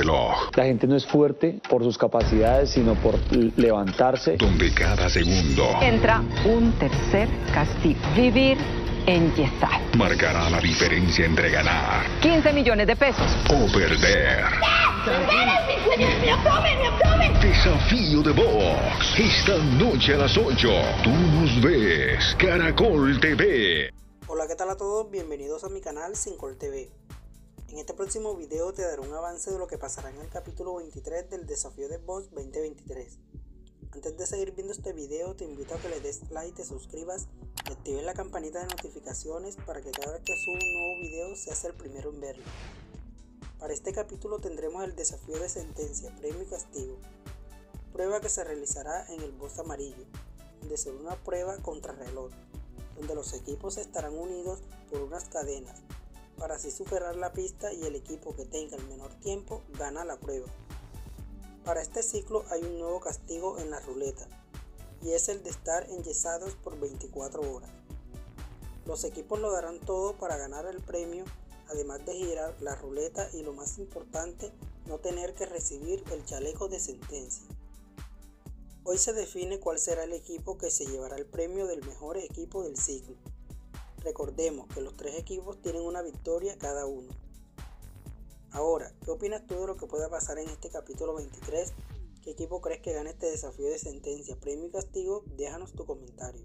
reloj. La gente no es fuerte por sus capacidades, sino por levantarse. Donde cada segundo entra un tercer castigo. Vivir enyesado. Marcará la diferencia entre ganar 15 millones de pesos o perder. Desafío de Box. Esta noche a las 8. Tú nos ves. Caracol TV. Hola, ¿qué tal a todos? Bienvenidos a mi canal Sincol TV. En este próximo video te daré un avance de lo que pasará en el capítulo 23 del Desafío de Box 2023. Antes de seguir viendo este video te invito a que le des like, te suscribas y actives la campanita de notificaciones para que cada vez que suba un nuevo video seas el primero en verlo. Para este capítulo tendremos el desafío de sentencia, premio y castigo. Prueba que se realizará en el boss amarillo, donde será una prueba contra reloj, donde los equipos estarán unidos por unas cadenas, para así superar la pista y el equipo que tenga el menor tiempo gana la prueba. Para este ciclo hay un nuevo castigo en la ruleta, y es el de estar enyesados por 24 horas. Los equipos lo darán todo para ganar el premio, además de girar la ruleta y lo más importante, no tener que recibir el chaleco de sentencia. Hoy se define cuál será el equipo que se llevará el premio del mejor equipo del ciclo. Recordemos que los tres equipos tienen una victoria cada uno. Ahora, ¿qué opinas tú de lo que pueda pasar en este capítulo 23? ¿Qué equipo crees que gane este desafío de sentencia, premio y castigo? Déjanos tu comentario.